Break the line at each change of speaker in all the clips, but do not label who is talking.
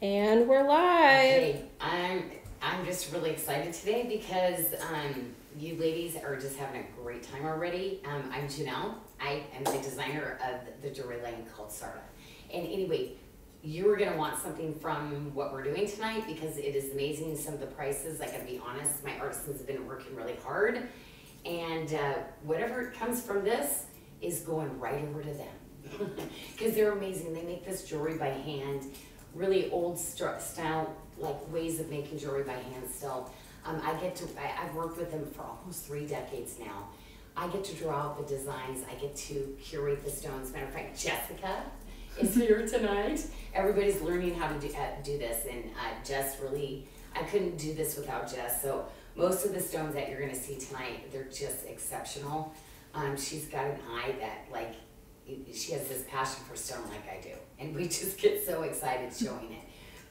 And we're live.
Okay, I'm I'm just really excited today because um, you ladies are just having a great time already. Um, I'm Janyl. I am the designer of the jewelry line called Sarda. And anyway, you are gonna want something from what we're doing tonight because it is amazing. Some of the prices, I gotta be honest, my artisans have been working really hard, and uh, whatever comes from this is going right over to them because they're amazing. They make this jewelry by hand really old style like ways of making jewelry by hand still. Um, I get to I, I've worked with them for almost three decades now. I get to draw out the designs. I get to curate the stones. Matter of fact, Jessica is here tonight. Everybody's learning how to do, uh, do this, and uh, Jess really I couldn't do this without Jess. So most of the stones that you're going to see tonight, they're just exceptional. Um, she's got an eye that like she has this passion for stone like I do, and we just get so excited showing it.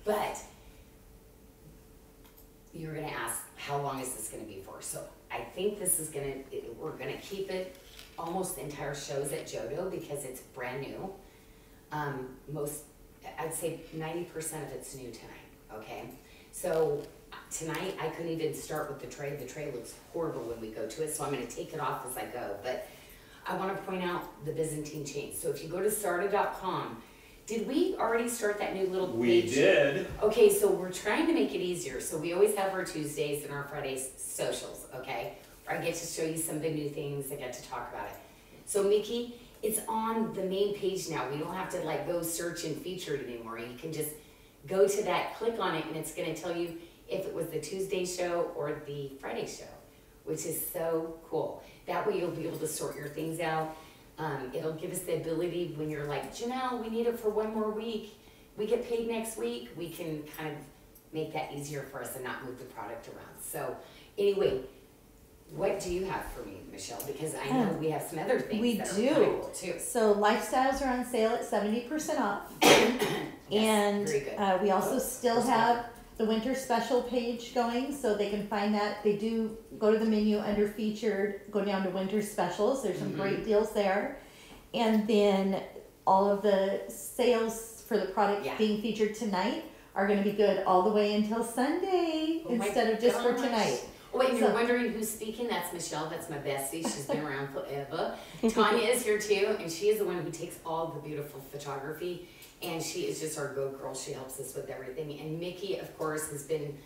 But you're gonna ask, how long is this gonna be for? So I think this is gonna, we're gonna keep it almost the entire shows at Jodo because it's brand new. Um, most, I'd say ninety percent of it's new tonight, okay? So tonight, I couldn't even start with the tray, the tray looks horrible when we go to it, so I'm gonna take it off as I go, but I wanna point out the Byzantine chains, so if you go to sarda.com, did we already start that new little
We
page?
did.
Okay, so we're trying to make it easier. So we always have our Tuesdays and our Fridays socials, okay? Where I get to show you some of the new things, I get to talk about it. So Mickey, it's on the main page now. We don't have to like go search and feature it anymore. You can just go to that, click on it, and it's gonna tell you if it was the Tuesday show or the Friday show, which is so cool. That way you'll be able to sort your things out. Um, it'll give us the ability when you're like, Janyl, we need it for one more week. We get paid next week. We can kind of make that easier for us and not move the product around. So, anyway, what do you have for me, Michelle? Because I know
Um,
we have some other things
we
that
do.
are kind of cool too.
So lifestyles are on sale at seventy percent off,
Yes,
and
very good.
uh, we also still
That's
have the winter special page going, so they can find that. They do go to the menu under featured, go down to winter specials. There's some
Mhm.
great deals there, and then all of the sales for the product
Yeah.
being featured tonight are going to be good all the way until Sunday
Oh
instead of just for tonight.
Oh, wait, and you're wondering who's speaking? That's Michelle. That's my bestie. She's been around forever. Tanya is here too, and she is the one who takes all the beautiful photography, and she is just our go girl. She helps us with everything. And Mickey, of course, has been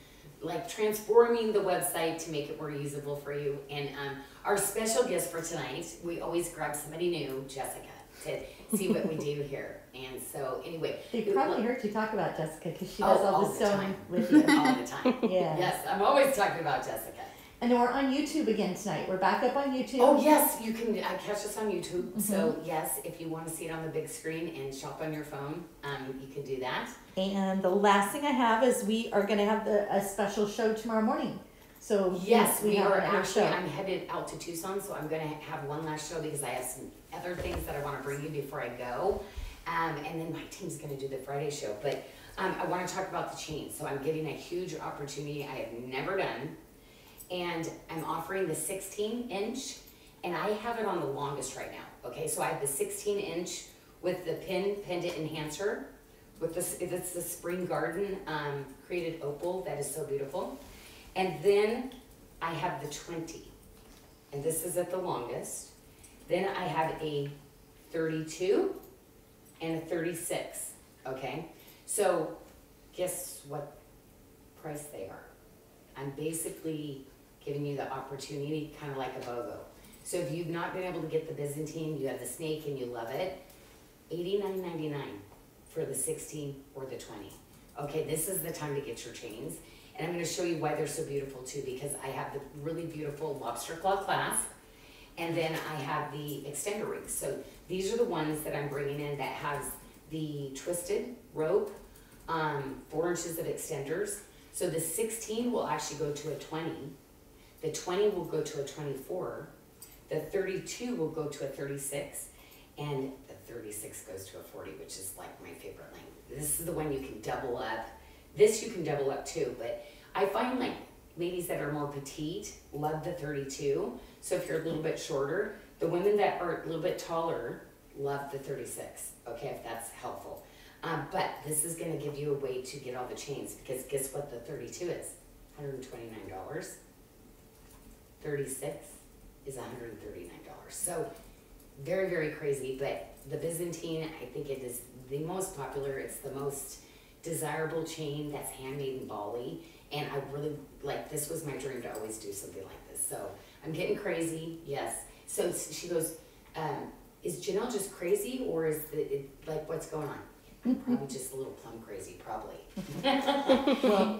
like transforming the website to make it more usable for you. And um, our special guest for tonight, we always grab somebody new, Jessica, to see what we do here. And so, anyway,
They probably heard you talk about Jessica because she
Oh,
does all,
all
the
sewing
with you.
all the time.
Yeah.
Yes, I'm always talking about Jessica.
And then we're on YouTube again tonight. We're back up on YouTube.
Oh yes, you can uh, catch us on YouTube. So yes, if you want to see it on the big screen and shop on your phone, um, you can do that.
And the last thing I have is we are going to have the, a special show tomorrow morning. So
Yes, we,
have
are actually.
show.
I'm headed out to Tucson, so I'm going to have one last show because I have some other things that I want to bring you before I go. Um, and then my team's going to do the Friday show, but um, I want to talk about the chain. So I'm getting a huge opportunity I have never done, and I'm offering the 16 inch, and I have it on the longest right now. Okay, so I have the 16 inch with the pin pendant enhancer, with this. It's the Spring Garden um, created opal that is so beautiful, and then I have the 20, and this is at the longest. Then I have a 32 and a 36. Okay, so guess what price they are? I'm basically giving you the opportunity, kind of like a BOGO. So if you've not been able to get the Byzantine, you have the snake and you love it, $89.99 for the 16 or the 20. Okay, this is the time to get your chains. And I'm going to show you why they're so beautiful too, because I have the really beautiful lobster claw clasp, and then I have the extender rings. So these are the ones that I'm bringing in that has the twisted rope, um, four inches of extenders. So the 16 will actually go to a 20. The 20 will go to a 24. The 32 will go to a 36. And the 36 goes to a 40, which is like my favorite length. This is the one you can double up. This you can double up too, but I find like ladies that are more petite love the 32. So if you're a little bit shorter, the women that are a little bit taller love the 36. Okay, if that's helpful. Um, but this is gonna give you a way to get all the chains, because guess what the thirty-two is? Hundred and twenty-nine dollars. Thirty-six is hundred and thirty-nine dollars, so very, very crazy, but the Byzantine, I think it is the most popular, it's the most desirable chain that's handmade in Bali, and I really, like, this was my dream to always do something like this, so I'm getting crazy, yes. So she goes, um, is Janyl just crazy, or is the, it, like, what's going on? Probably just a little plum crazy, probably.
Well,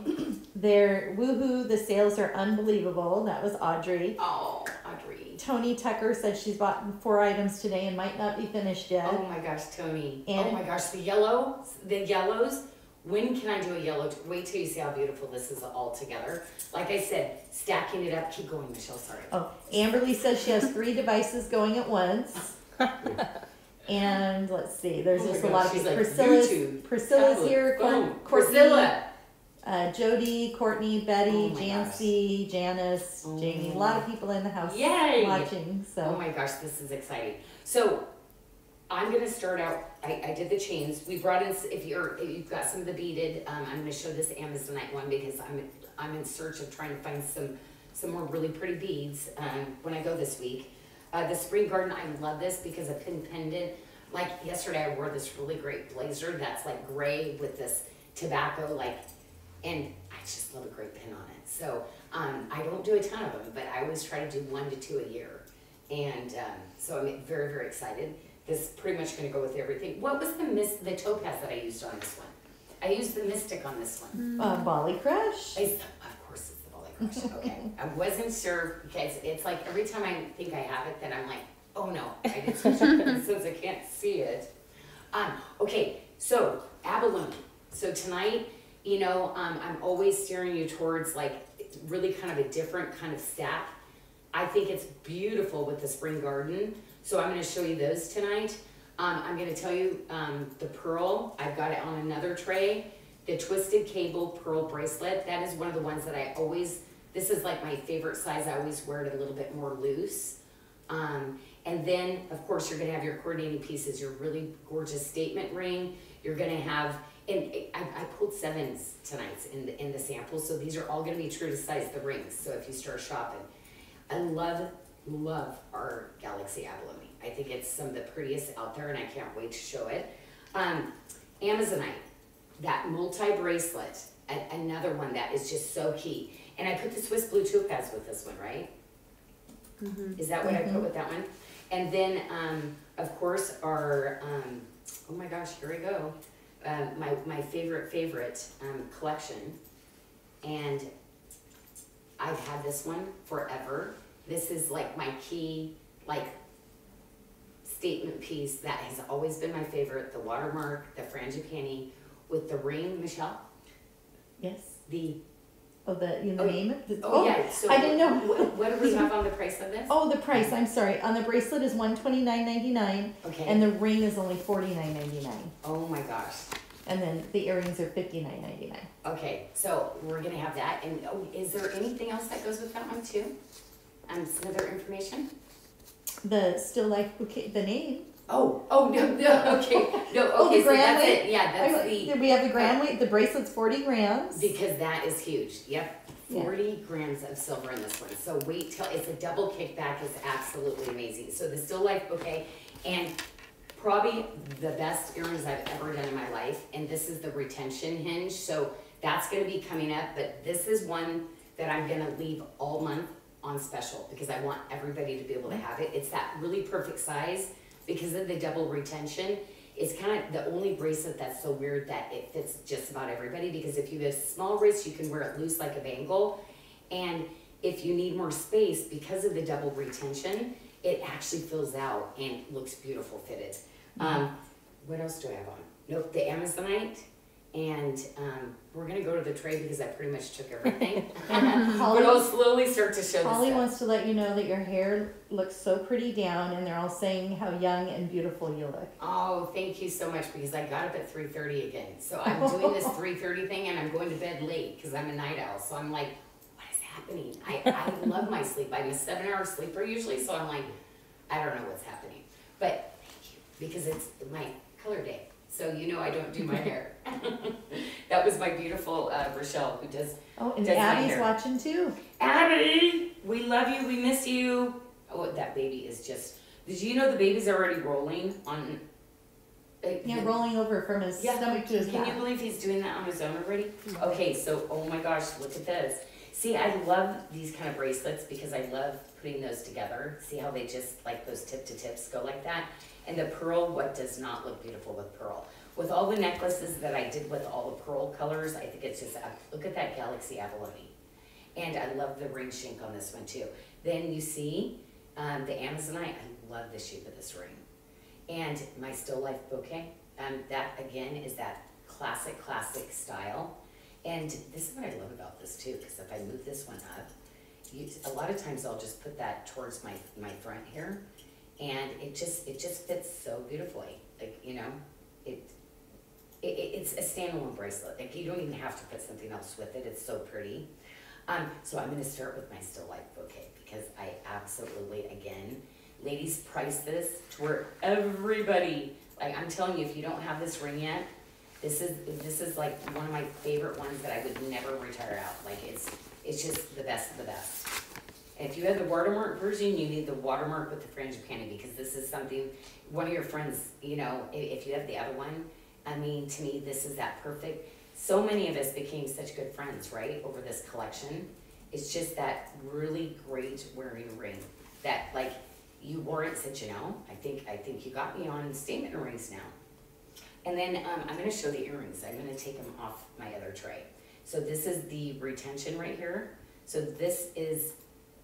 they're woohoo. The sales are unbelievable. That was Audrey.
Oh, Audrey.
Tony Tucker said she's bought four items today and might not be finished yet.
Oh my gosh, Tony. oh my gosh, the yellow, the yellows. When can I do a yellow? Wait till you see how beautiful this is all together. Like I said, stacking it up. Keep going, Michelle. Sorry.
Oh, Amberly says she has three devices going at once. and let's see, there's
Oh
just a lot of people.
like,
Priscilla's,
YouTube,
Priscilla's
tablet,
here.
Phone.
Courtney,
Priscilla.
uh, Jody, Courtney, Betty,
Oh
Jancy, Janice,
Oh.
Jamie. A lot of people in the house
Yay!
watching. So
Oh my gosh, this is exciting. So I'm gonna start out. I, I did the chains. We brought in. If you're if you've got some of the beaded, um, I'm gonna show this Amazonite one because I'm I'm in search of trying to find some some more really pretty beads um, when I go this week. Uh, the spring garden, I love this because a pin pendant. Like yesterday, I wore this really great blazer that's like gray with this tobacco like, and I just love a great pin on it. So um, I don't do a ton of them, but I always try to do one to two a year. And um, so I'm very, very excited. This is pretty much gonna go with everything. What was the mis- the topaz that I used on this one? I used the mystic on this one.
uh, Bali Crush.
I, of course it's the Bali Crush, okay. I wasn't sure, because it's like every time I think I have it, then I'm like, oh no, I did switch it since I can't see it. Um, okay, so abalone. So tonight, you know, um, I'm always steering you towards like really kind of a different kind of stack. I think it's beautiful with the spring garden. So I'm gonna show you those tonight. Um, I'm gonna tell you, um, the pearl, I've got it on another tray. The twisted cable pearl bracelet, that is one of the ones that I always, this is like my favorite size. I always wear it a little bit more loose. Um, and then, of course, you're gonna have your coordinating pieces, your really gorgeous statement ring. You're gonna have, and I, I pulled sevens tonight in the, in the sample, so these are all gonna be true to size, the rings, so if you start shopping. I love, love our Galaxy Abalone. I think it's some of the prettiest out there and I can't wait to show it. Um, Amazonite, that multi-bracelet, another one that is just so key. And I put the Swiss Blue Topaz with this one, right? Is that what I put with that one? And then, um, of course, our, um, oh my gosh, here we go. Um, my, my favorite, favorite, um, collection. And I've had this one forever. This is like my key, like, statement piece that has always been my favorite, the watermark, the frangipani with the ring, Michelle,
Yes.
the,
Oh, the you know,
Oh,
the name. The-
oh yeah, so.
I didn't know.
What, what do we have on the price of this?
Oh, the price. I'm sorry. On the bracelet is one twenty nine ninety nine,
Okay.
and the ring is only forty nine ninety nine,
Oh my gosh.
and then the earrings are fifty nine ninety nine.
Okay, so we're gonna have that, and oh, is there anything else that goes with that one too? Um, some other information?
The still life bouquet. The name.
Oh, oh, no, no, okay, no,
Oh, the
okay, so
grand
that's
weight?
it, yeah, that's the,
we have the gram weight. The bracelet's forty grams.
because that is huge, yep.
Yeah.
Forty grams of silver in this one, so wait till, it's a double kickback, it's absolutely amazing. So the Still Life bouquet, and probably the best earrings I've ever done in my life, and this is the retention hinge, so that's gonna be coming up, but this is one that I'm gonna leave all month on special, because I want everybody to be able to have it. It's that really perfect size, because of the double retention. It's kind of the only bracelet that's so weird that it fits just about everybody, because if you have a small wrist, you can wear it loose like a bangle. And if you need more space, because of the double retention, it actually fills out and looks beautiful fitted. Um, what else do I have on? Nope, the Amazonite, and, um, we're gonna go to the tray because I pretty much took everything. But I'll slowly start to show this
Holly wants to let you know that your hair looks so pretty down, and they're all saying how young and beautiful you look.
Oh, thank you so much because I got up at three thirty again. So I'm doing this three thirty thing and I'm going to bed late because I'm a night owl. So I'm like, what is happening? I, I love my sleep. I'm a seven hour sleeper usually, so I'm like, I don't know what's happening. But thank you because it's my color day. So you know I don't do my hair. that was my beautiful uh, Rochelle who does.
Oh, and
Does
Abby's watching too.
Abby, we love you. We miss you. Oh, that baby is just. Did you know the baby's already rolling on? uh,
Yeah, rolling over from his
Yeah,
stomach to his
Can you believe he's doing that on his own already? Okay, so, oh my gosh, look at this. See, I love these kind of bracelets because I love putting those together. See how they just, like those tip to tips go like that? And the pearl, what does not look beautiful with pearl? With all the necklaces that I did with all the pearl colors, I think it's just, look at that Galaxy Abalone. And I love the ring shank on this one too. Then you see, um, the Amazonite, I love the shape of this ring. And my still life bouquet, um, that again is that classic, classic style. And this is what I love about this too, because if I move this one up, you, a lot of times I'll just put that towards my, my front here. And it just, it just fits so beautifully, like, you know, it, it, it- it's a standalone bracelet, like you don't even have to put something else with it, it's so pretty. Um, so I'm gonna start with my still life bouquet, because I absolutely, again, ladies, price this to where everybody, like, I'm telling you, if you don't have this ring yet, this is, this is like one of my favorite ones that I would never retire out, like, it's, it's just the best of the best. If you have the watermark version, you need the watermark with the frangipani, because this is something, one of your friends, you know, if you have the other one, I mean, to me, this is that perfect. So many of us became such good friends, right, over this collection. It's just that really great wearing ring that, like, you wore it, said, you know, I think, I think you got me on statement rings now. And then, um, I'm gonna show the earrings, I'm gonna take them off my other tray. So this is the retention right here. So this is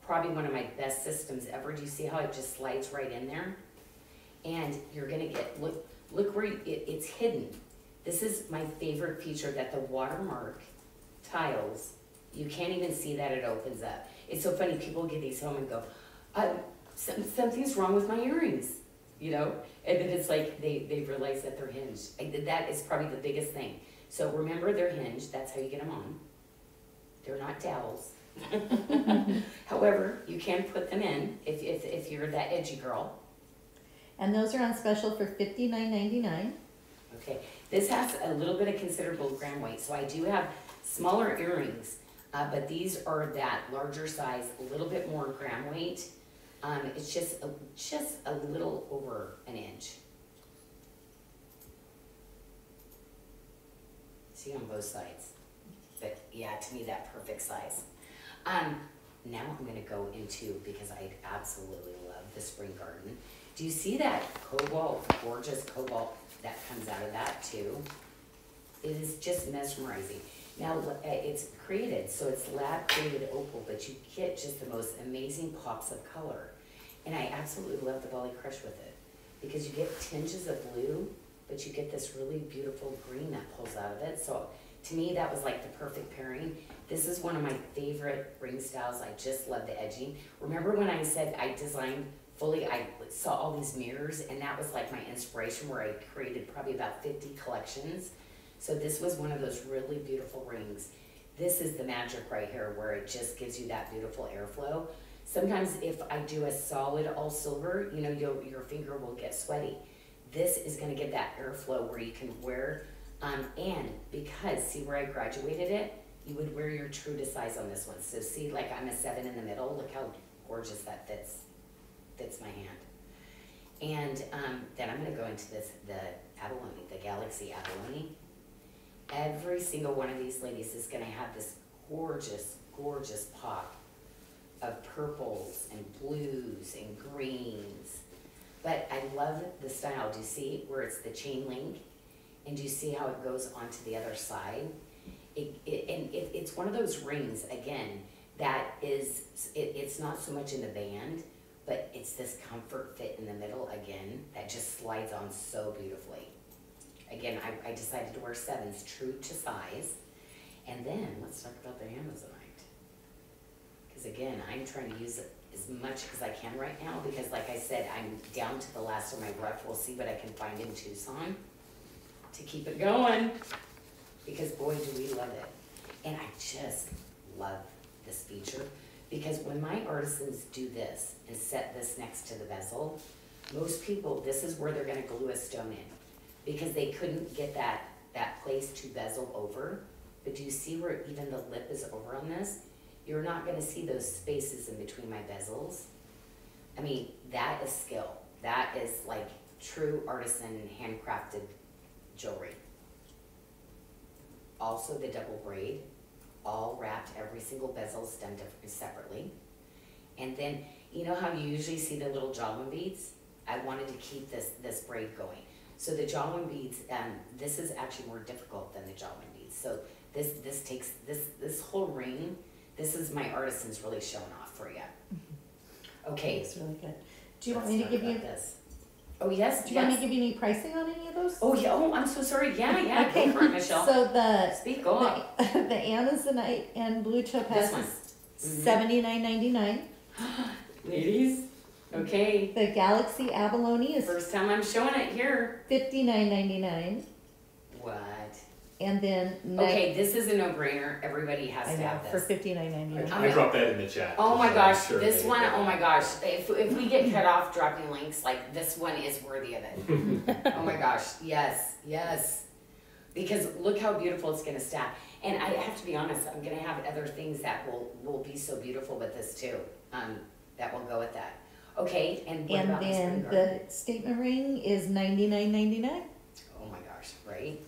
probably one of my best systems ever. Do you see how it just slides right in there? And you're gonna get, look, look where you- it, it's hidden. This is my favorite feature that the watermark tiles, you can't even see that it opens up. It's so funny, people get these home and go, uh, some, something's wrong with my earrings, you know? And then it's like, they, they realize that they're hinged. I, that is probably the biggest thing. So remember they're hinged, that's how you get them on. They're not dowels. However, you can put them in if, if, if you're that edgy girl.
And those are on special for fifty nine ninety nine.
Okay, this has a little bit of considerable gram weight, so I do have smaller earrings, uh, but these are that larger size, a little bit more gram weight. Um, it's just, a- just a little over an inch. See on both sides, but yeah, to me, that perfect size. Um, now I'm gonna go into, because I absolutely love the spring garden. Do you see that cobalt, gorgeous cobalt that comes out of that too? It is just mesmerizing. Now, uh, it's created, so it's lab created opal, but you get just the most amazing pops of color. And I absolutely love the Bali Crush with it, because you get tinges of blue, but you get this really beautiful green that pulls out of it. So to me, that was like the perfect pairing. This is one of my favorite ring styles. I just love the edging. Remember when I said I designed fully, I saw all these mirrors, and that was like my inspiration where I created probably about 50 collections. So this was one of those really beautiful rings. This is the magic right here where it just gives you that beautiful airflow. Sometimes if I do a solid all silver, you know, your, finger will get sweaty. This is gonna get that airflow where you can wear, um, and because, see where I graduated it? You would wear your true to size on this one. So see, like I'm a seven in the middle, look how gorgeous that fits, fits my hand. And, um, then I'm gonna go into this, the abalone, the Galaxy abalone. Every single one of these ladies is gonna have this gorgeous, gorgeous pop of purples and blues and greens. But I love the style. Do you see where it's the chain link? And you see how it goes onto the other side? It, it, and it, it's one of those rings, again, that is, it, it's not so much in the band, but it's this comfort fit in the middle again that just slides on so beautifully. Again, I, I decided to wear sevens, true to size. And then let's talk about the Amazonite. Because again, I'm trying to use it as much as I can right now because like I said, I'm down to the last of my breath. We'll see what I can find in Tucson to keep it going. Because boy, do we love it. And I just love this feature because when my artisans do this and set this next to the bezel, most people, this is where they're gonna glue a stone in because they couldn't get that that place to bezel over, but do you see where even the lip is over on this? You're not gonna see those spaces in between my bezels. I mean, that is skill. That is like true artisan handcrafted jewelry. Also the double braid, all wrapped, every single bezel's done separately. And then, you know how you usually see the little Jolwyn beads? I wanted to keep this, this braid going. So the Jolwyn beads, um, this is actually more difficult than the Jolwyn beads. So this, this takes, this, this whole ring, this is my artisans really showing off for you. Okay.
It's really good. Do you want
let's
me to give you,
this. Oh, yes,
do you want me to give you any pricing on any of those?
Oh, yeah, oh, I'm so sorry, yeah, yeah,
Okay.
go for it, Michelle.
So the,
Speak up.
the, the Amazonite and blue topaz is
Mhm.
seventy-nine ninety-nine.
Ladies, okay,
The Galaxy Abalone is
first time I'm showing it here.
fifty-nine ninety-nine.
What?
And then Ni-
Okay, this is a no-brainer, everybody has
I
to
know,
have
for
this.
fifty-nine ninety-nine.
I'm
I dropped that in the chat.
Oh my
just so I'm
gosh,
sure
this
they
one,
get
oh
it.
my gosh, if, if we get cut off dropping links, like, this one is worthy of it. Oh my gosh, yes, yes. Because look how beautiful it's gonna stack. And I have to be honest, I'm gonna have other things that will, will be so beautiful with this too, um, that will go with that. Okay, and what
And
about the spring
then
garden?
the statement ring is ninety-nine ninety-nine.
Oh my gosh, right?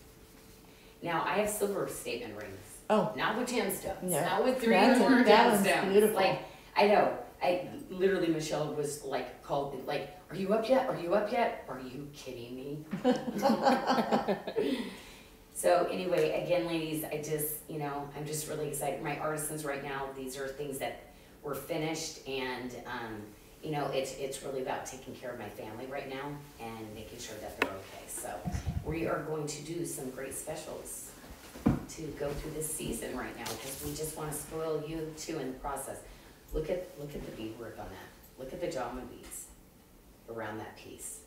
Now, I have silver statement rings.
Oh,
Not with gemstones,
No,
not with three
that's
more
that one's
gemstones.
beautiful.
Like, I know, I literally Michelle was like called like, "Are you up yet? Are you up yet? Are you kidding me?" so anyway, again, ladies, I just you know I'm just really excited. My artisans right now, these are things that were finished, and um, you know it's it's really about taking care of my family right now and making sure that they're okay. So we are going to do some great specials to go through this season right now, because we just wanna spoil you too in the process. Look at, look at the beadwork on that, look at the Jama beads around that piece.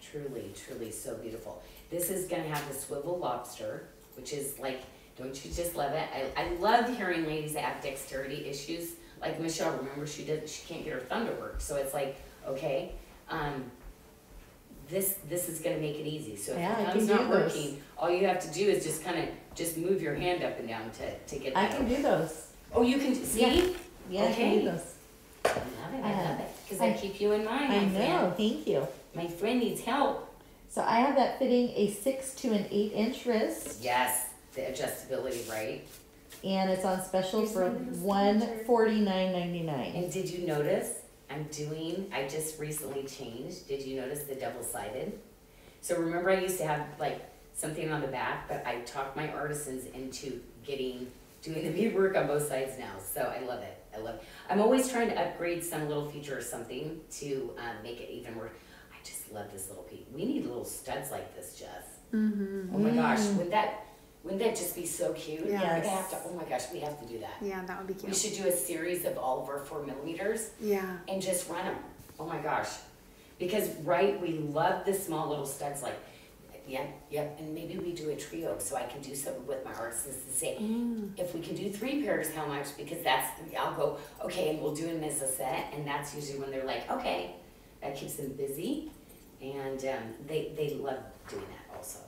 Truly, truly so beautiful. This is gonna have the swivel lobster, which is like, don't you just love it? I, I love hearing ladies that have dexterity issues, like Michelle, remember, she did, she can't get her thumb to work, so it's like, okay, um, this, this is gonna make it easy, so if
Yeah,
thumb's not
those.
working, all you have to do is just kinda, just move your hand up and down to, to get
I can do those.
Oh, you can, see?
Yeah. Yeah, I can
Okay.
do those.
I love it, I love it, cause I
I-
keep you in mind,
I
my friend.
know, thank you.
My friend needs help.
So I have that fitting a six to an eight inch wrist
Yes, the adjustability, right?
And it's on special
Here's
for
one of the
one
signature.
forty-nine ninety-nine.
And did you notice, I'm doing, I just recently changed, did you notice the double sided? So remember I used to have like something on the back, but I talked my artisans into getting, doing the beadwork on both sides now, so I love it, I love it. I'm always trying to upgrade some little feature or something to, um, make it even more, I just love this little piece. We need little studs like this, Jess.
Mm-hmm.
Oh my gosh,
Mm.
wouldn't that, wouldn't that just be so cute?
Yeah.
We're gonna have to, oh my gosh, we have to do that.
Yeah, that would be cute.
We should do a series of all of our four millimeters
Yeah.
and just run them. Oh my gosh. Because, right, we love the small little studs like, yep, yep, and maybe we do a trio, so I can do something with my artisans to say,
Mm.
if we can do three pairs, how much? Because that's, I'll go, okay, and we'll do them as a set, and that's usually when they're like, okay. That keeps them busy, and, um, they, they love doing that also.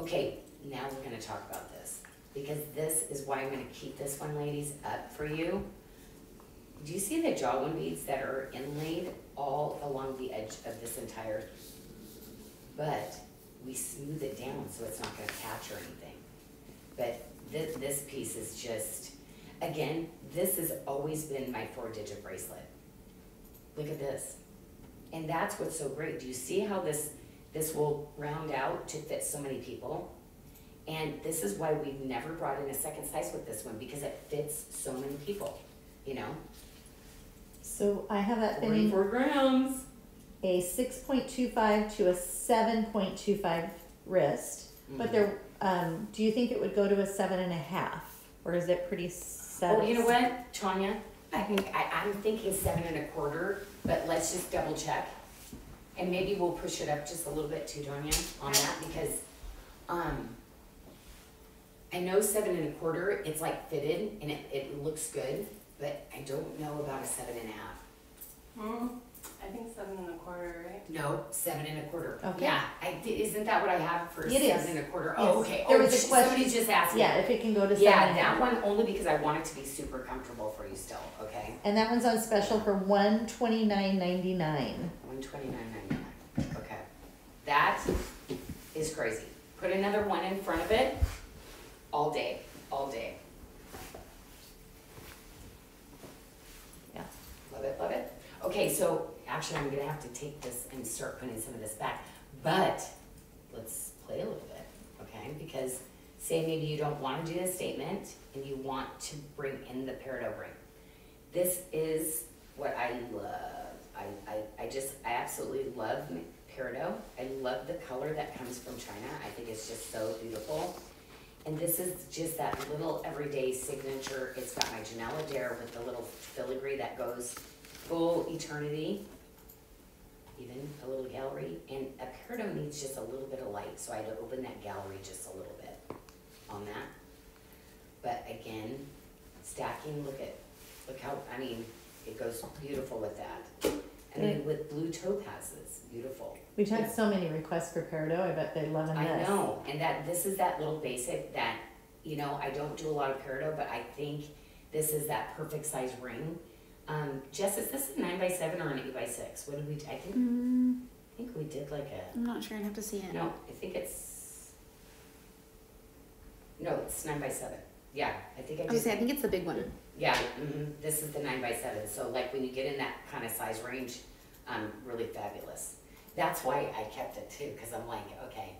Okay, now we're gonna talk about this, because this is why I'm gonna keep this one, ladies, up for you. Do you see the jawbone beads that are inlaid all along the edge of this entire? But we smooth it down so it's not gonna catch or anything. But this, this piece is just, again, this has always been my four digit bracelet. Look at this. And that's what's so great. Do you see how this, this will round out to fit so many people? And this is why we've never brought in a second size with this one, because it fits so many people, you know?
So I have that fitting
Forty-four grams.
a six point two five to a seven point two five wrist. But there, um, do you think it would go to a seven and a half, or is it pretty set?
Oh, you know what, Tanya? I think, I, I'm thinking seven and a quarter, but let's just double check. And maybe we'll push it up just a little bit too, Tanya, on that, because, um, I know seven and a quarter, it's like fitted and it, it looks good, but I don't know about a seven and a half.
Hmm, I think seven and a quarter, right?
No, seven and a quarter.
Okay.
Yeah, I, di- isn't that what I have for
It
seven
is.
and a quarter?
Yes.
Oh, okay.
There
Oh,
was a question-
Somebody just asked me.
Yeah, if it can go to seven
Yeah,
and a
that one only because I want it to be super comfortable for you still, okay?
And that one's on special for one twenty nine ninety nine.
One twenty-nine ninety-nine, okay. That is crazy. Put another one in front of it, all day, all day.
Yeah.
Love it, love it. Okay, so actually, I'm gonna have to take this and start putting some of this back, but let's play a little bit, okay? Because say maybe you don't wanna do the statement and you want to bring in the peridot ring. This is what I love. I, I, I just, I absolutely love peridot. I love the color that comes from China. I think it's just so beautiful. And this is just that little everyday signature. It's got my Janelle Adair with the little filigree that goes full eternity. Even a little gallery. And a peridot needs just a little bit of light, so I had to open that gallery just a little bit on that. But again, stacking, look at, look how, I mean, it goes beautiful with that. I mean, with blue topazes, beautiful.
We've had so many requests for peridot, I bet they love loving
I
this.
know, and that, this is that little basic that, you know, I don't do a lot of peridot, but I think this is that perfect size ring. Um, Jess, is this a nine by seven or an eight by six? What did we, I think,
Mm,
I think we did like a,
I'm not sure. I'd have to see it.
no, I think it's, no, it's nine by seven. Yeah, I think I
I
did.
was say I think it's the big one.
Yeah, hmm this is the nine by seven, so like when you get in that kind of size range, um, really fabulous. That's why I kept it too, cause I'm like, okay,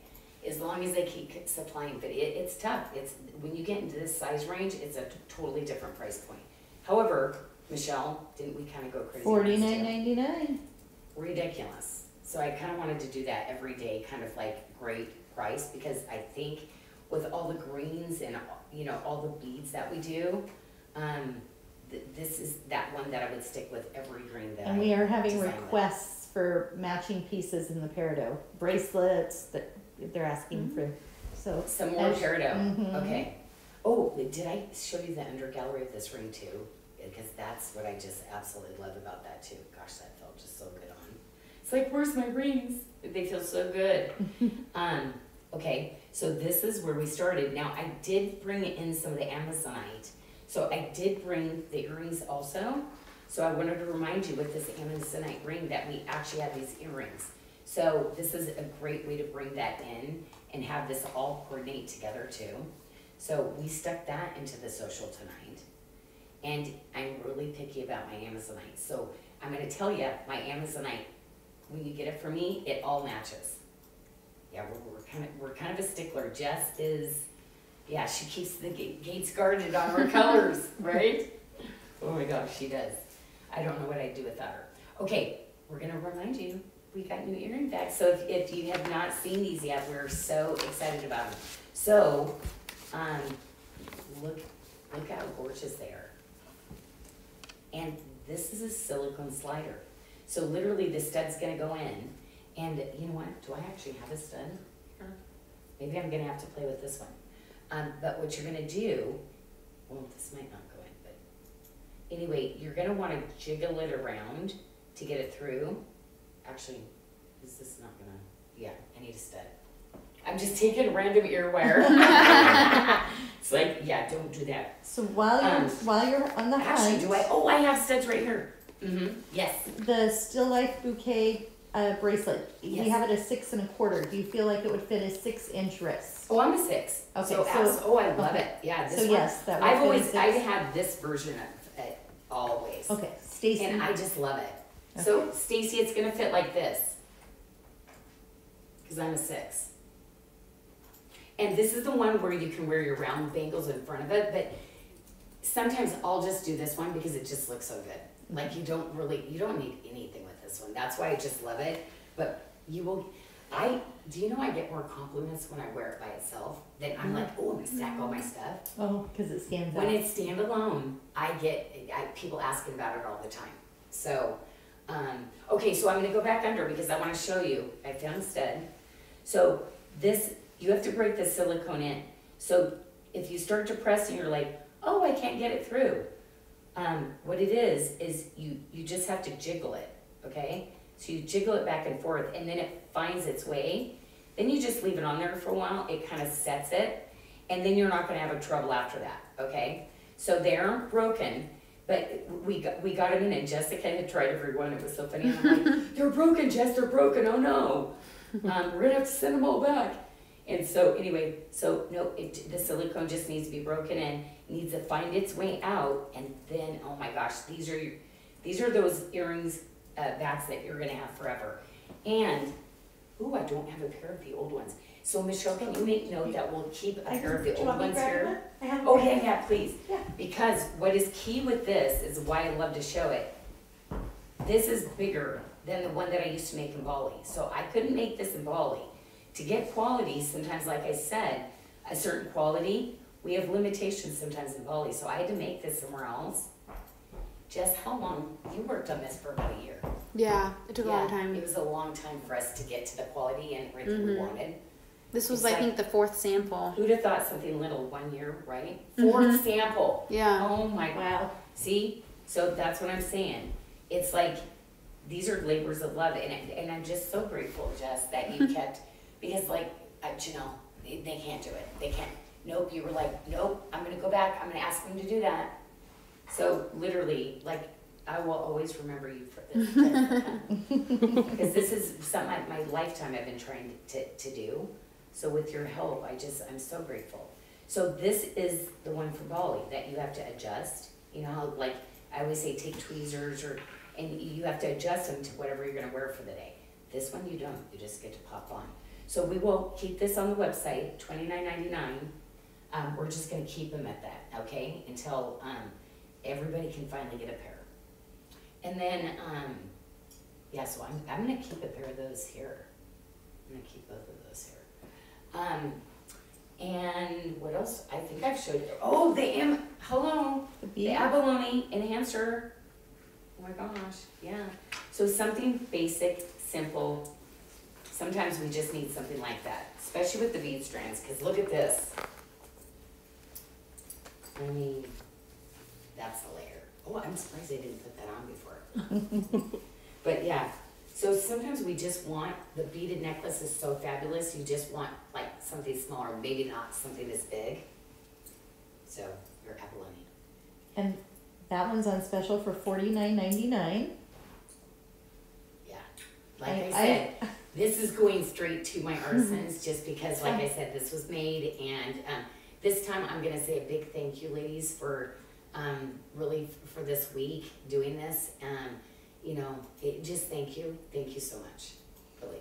as long as they keep supplying, but it, it's tough, it's, when you get into this size range, it's a totally different price point. However, Michelle, didn't we kinda go crazy? on this too?
ninety nine.
ridiculous. So I kind of wanted to do that every day, kind of like great price, because I think with all the greens and, you know, all the beads that we do, um, th- this is that one that I would stick with every green that
And we are having
design with.
requests for matching pieces in the peridot, bracelets that they're asking
Mm-hmm.
for, so.
Some more peridot,
Mhm.
okay. Oh, did I show you the under gallery of this ring too? Because that's what I just absolutely love about that too. Gosh, that felt just so good on. It's like, where's my rings? They feel so good. um, okay, so this is where we started. Now I did bring in some of the Amazonite. So I did bring the earrings also. So I wanted to remind you with this Amazonite ring that we actually have these earrings. So this is a great way to bring that in and have this all coordinate together too. So we stuck that into the social tonight. And I'm really picky about my Amazonite. So I'm gonna tell you, my Amazonite, when you get it from me, it all matches. Yeah, we're, we're kind of, we're kind of a stickler. Jess is, yeah, she keeps the ga- gates guarded on her colors, right? Oh my gosh, she does. I don't know what I'd do without her. Okay, we're gonna remind you, we got new earring bags. So if, if you have not seen these yet, we're so excited about them. So, um, look, look how gorgeous they are. And this is a silicone slider. So literally the stud's gonna go in, and you know what, do I actually have a stud here? Maybe I'm gonna have to play with this one. Um, but what you're gonna do, well, this might not go in, but anyway, you're gonna wanna jiggle it around to get it through. Actually, is this not gonna, yeah, I need a stud. I'm just taking random ear wire. It's like, yeah, don't do that.
So while you're,
Um,
while you're on the
Actually,
hunt,
do I, oh, I have studs right here. Mm-hmm, yes.
the Still Life Bouquet, uh, bracelet, we
Yes.
have it a six and a quarter, do you feel like it would fit a six inch wrist?
Oh, I'm a six.
Okay,
So,
so-
oh, I love
okay.
it. Yeah, this
So
one.
yes, that
I've
a
always. I've had this version of it always.
Okay, Stacy,
And I just love it. So Stacy, it's gonna fit like this. Cause I'm a six. And this is the one where you can wear your round bangles in front of it, but sometimes I'll just do this one because it just looks so good. Like you don't really, you don't need anything this one. That's why I just love it. But you will, I, do you know I get more compliments when I wear it by itself? That I'm like, oh, I'm gonna stack all my stuff.
oh, cause it stands
When
out.
it's standalone, I get I, people asking about it all the time. So, um, okay, so I'm gonna go back under because I want to show you. I found stud. So this, you have to break the silicone in. So if you start to press and you're like, oh, I can't get it through. Um, what it is is you you just have to jiggle it. Okay? So you jiggle it back and forth, and then it finds its way. Then you just leave it on there for a while, it kind of sets it, and then you're not gonna have a trouble after that, okay? So they're broken, but we got, we got them in, and Jessica had tried every one, it was so funny, I'm like, they're broken, Jess, they're broken, oh no. Um, we're gonna have to send them all back. And so anyway, so no, it, the silicone just needs to be broken in, needs to find its way out, and then, oh my gosh, these are these are those earrings, uh, bats that you're gonna have forever. And, ooh, I don't have a pair of the old ones. So Michelle, can you make note that we'll keep a
I
pair of the old
want me to
ones here?
them? I have
Oh, yeah, yeah, please.
Yeah.
Because what is key with this is why I love to show it. This is bigger than the one that I used to make in Bali. So I couldn't make this in Bali. To get quality, sometimes, like I said, a certain quality, we have limitations sometimes in Bali. So I had to make this somewhere else. Jess, how long? You worked on this for about a year.
Yeah, it took a long time.
It was a long time for us to get to the quality and everything we
Mhm.
wanted.
This was,
it's
I think, the fourth sample.
Who'd have thought something little one year, right? 4th sample.
Yeah.
Oh my
Wow.
See, so that's what I'm saying. It's like these are labors of love, and and I'm just so grateful, Jess, that you kept because like you know they, they can't do it. They can't. Nope. You were like, nope. I'm gonna go back. I'm gonna ask them to do that. So literally, like, I will always remember you for this because this is something like my lifetime I've been trying to to do. So with your help, I just I'm so grateful. So this is the one for Bali that you have to adjust. You know, like I always say, take tweezers or, and you have to adjust them to whatever you're gonna wear for the day. This one you don't, you just get to pop on. So we will keep this on the website, twenty nine ninety nine. Um, we're just gonna keep them at that, okay, until, um, everybody can finally get a pair. And then, um, yeah, so I'm, I'm gonna keep a pair of those here. I'm gonna keep both of those here. Um, and what else? I think I've showed you. Oh, the am. Hello,
The
abalone enhancer. Oh my gosh, yeah. So something basic, simple. Sometimes we just need something like that, especially with the bead strands. Cause look at this. I mean, that's a layer. Oh, I'm surprised they didn't put that on before. But yeah, so sometimes we just want, the beaded necklace is so fabulous, you just want like something smaller, maybe not something as big. So, your abalone.
And that one's on special for forty nine ninety nine.
Yeah. Like I,
I-
said, this is going straight to my artisans just because, like I said, this was made and um, this time I'm gonna say a big thank you, ladies, for um, really for this week doing this. Um, you know, it, just thank you, thank you so much, really.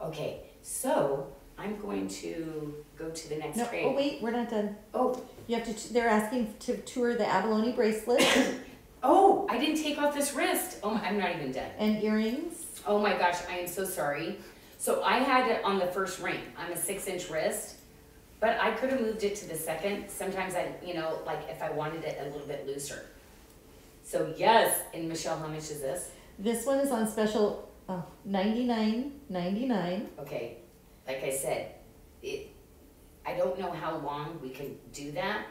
Okay, so I'm going to go to the next
No,
trade.
oh wait, we're not done.
Oh,
You have to, t- they're asking to tour the abalone bracelet
oh, I didn't take off this wrist. Oh, I'm not even done.
and earrings.
Oh my gosh, I am so sorry. So I had it on the first ring. I'm a six inch wrist, but I could have moved it to the second. Sometimes I, you know, like if I wanted it a little bit looser. So yes, and Michelle, how much is this?
This one is on special, oh, ninety nine ninety nine.
Okay, like I said, it, I don't know how long we can do that,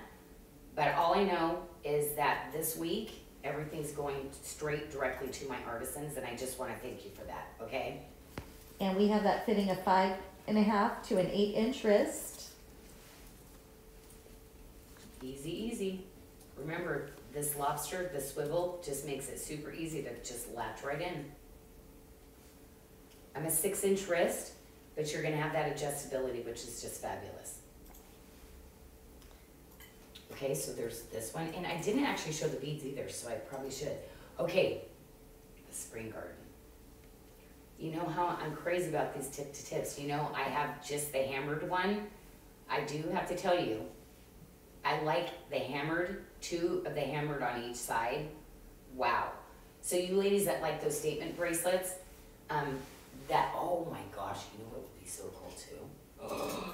but all I know is that this week, everything's going straight directly to my artisans, and I just wanna thank you for that, okay?
And we have that fitting a five and a half to an eight inch wrist.
Easy, easy. Remember, this lobster, the swivel, just makes it super easy to just latch right in. I'm a six inch wrist, but you're gonna have that adjustability, which is just fabulous. Okay, so there's this one, and I didn't actually show the beads either, so I probably should. Okay, the spring garden. You know how I'm crazy about these tip to tips, you know, I have just the hammered one. I do have to tell you, I like the hammered, two of the hammered on each side. Wow. So you ladies that like those statement bracelets, um, that, oh my gosh, you know what would be so cool too?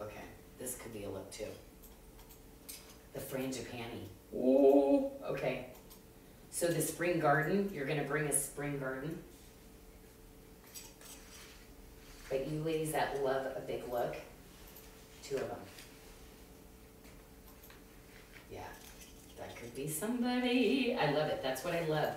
Okay, this could be a look too. The frangipani. Oh, okay. So the spring garden, you're gonna bring a spring garden. But you ladies that love a big look, two of them. Yeah, that could be somebody. I love it. That's what I love.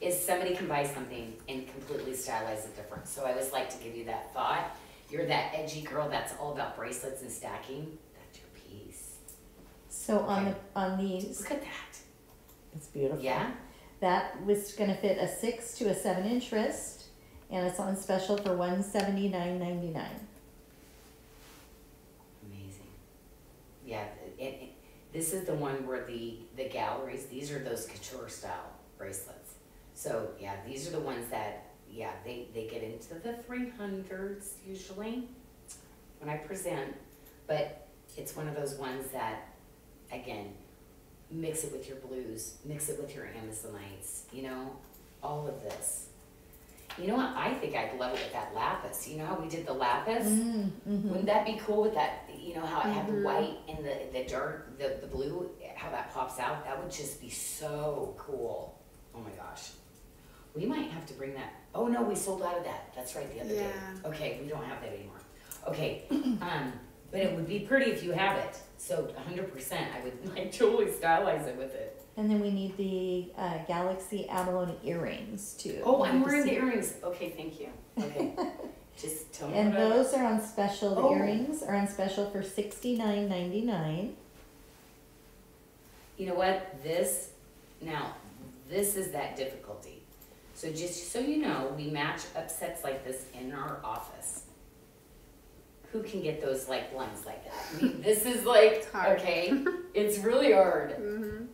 Is somebody can buy something and completely stylize it different. So I always like to give you that thought. You're that edgy girl that's all about bracelets and stacking. That's your piece.
So on
Okay.
the, on these,
Look at that.
it's beautiful.
Yeah?
That was gonna fit a six to a seven inch wrist, and it's on special for one seventy nine ninety nine.
Amazing. Yeah, this is the one where the, the galleries, these are those couture style bracelets. So, yeah, these are the ones that, yeah, they, they get into the three hundreds usually when I present. But it's one of those ones that, again, mix it with your blues, mix it with your Amazonites, you know, all of this. You know what? I think I'd love it with that lapis. You know how we did the lapis?
Mm-hmm.
Wouldn't that be cool with that, you know, how it had the
Mhm.
white and the, the dark, the, the blue, how that pops out? That would just be so cool. Oh my gosh. We might have to bring that, oh no, we sold out of that. That's right, the other day. Okay, we don't have that anymore. Okay, um, but it would be pretty if you have it. So hundred percent, I would like totally stylize it with it.
And then we need the uh, Galaxy abalone earrings too.
Oh, I'm wearing the earrings. Okay, thank you. Okay. Just tell me
And
what I-
those are on special. The
Oh.
earrings are on special for sixty nine ninety nine.
You know what, this, now, this is that difficulty. So just so you know, we match up sets like this in our office. Who can get those like lines like that? I mean, this is like,
It's
okay, it's really hard.
Mm-hmm.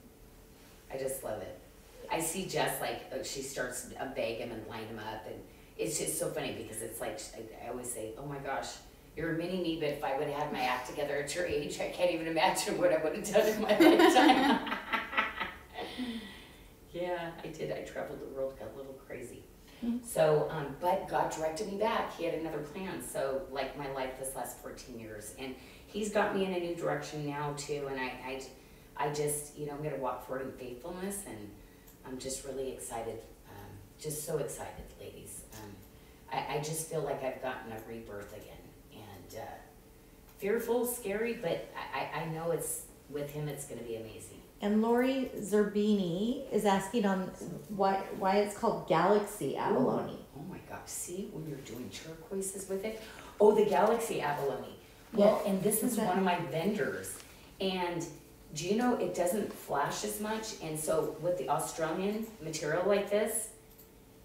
I just love it. I see Jess like, uh, she starts to bag them and line them up and it's just so funny because it's like, I, always say, oh my gosh, you're a mini me, but if I would've had my act together at your age, I can't even imagine what I would've done in my lifetime. Yeah, I did. I traveled the world, got a little crazy.
Mhm.
So, um, but God directed me back. He had another plan. So, like my life this last 14 years, and He's got me in a new direction now too. And I, I, I just, you know, I'm gonna walk forward in faithfulness, and I'm just really excited. Um, just so excited, ladies. Um, I, I just feel like I've gotten a rebirth again, and uh, fearful, scary, but I, I, know it's with Him. It's gonna be amazing.
And Lori Zerbini is asking on why why it's called Galaxy abalone.
Oh my gosh, see when you're doing turquoises with it? Oh, the Galaxy Abalone. Well, and this is one of my vendors. And do you know it doesn't flash as much? And so with the Australian material like this,